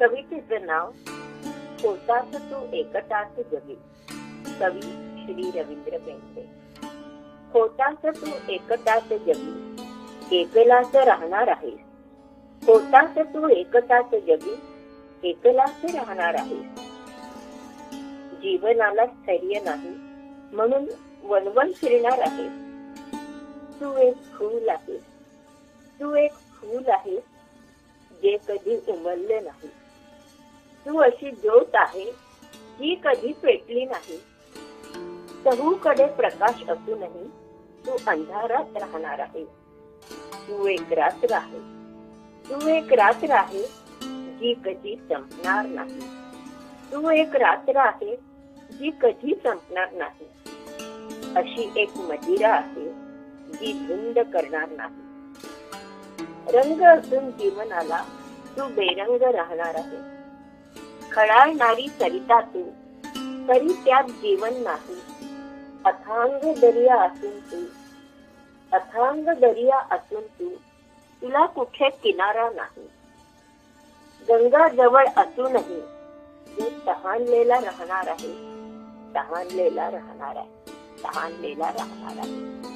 कवितेचं नाव होतास तू एकटाच जगी कवी श्री रवींद्र पेंडे होतास तू एकटाच जगी एकलाच राहणार आहेस. होतास तू एकटाच जगी एकलाच राहणार आहेस. जीवनाला स्थैर्य नाही म्हणून वनवन फिरणार आहे तू एक फूल आहे तू एक फूल आहे जे कधी उमलले नाही. तू अशी ज्योत आहे जी कधी पेटली नाही. सहूकडे प्रकाश असूनही तू अंधारात राहणार आहे. तू एक रात्र आहे तू एक रात्र आहे जी कधी संपणार नाही. तू एक रात्र आहे जी कधी संपणार नाही. अशी एक मदिरा आहे जी धुंद करणार नाही. रंग असून जीवनाला तू बेरंग राहणार आहे. खळाळणारी सरिता तू तरी त्यात जीवन नाही. अथांग दर्या असून तू अथांग दर्या असून तू तुला कुठे किनारा नाही. गंगा जवळ असूनही तू तहानलेला राहणार आहे तहानलेला राहणार आहे तहानलेला राहणार आहे.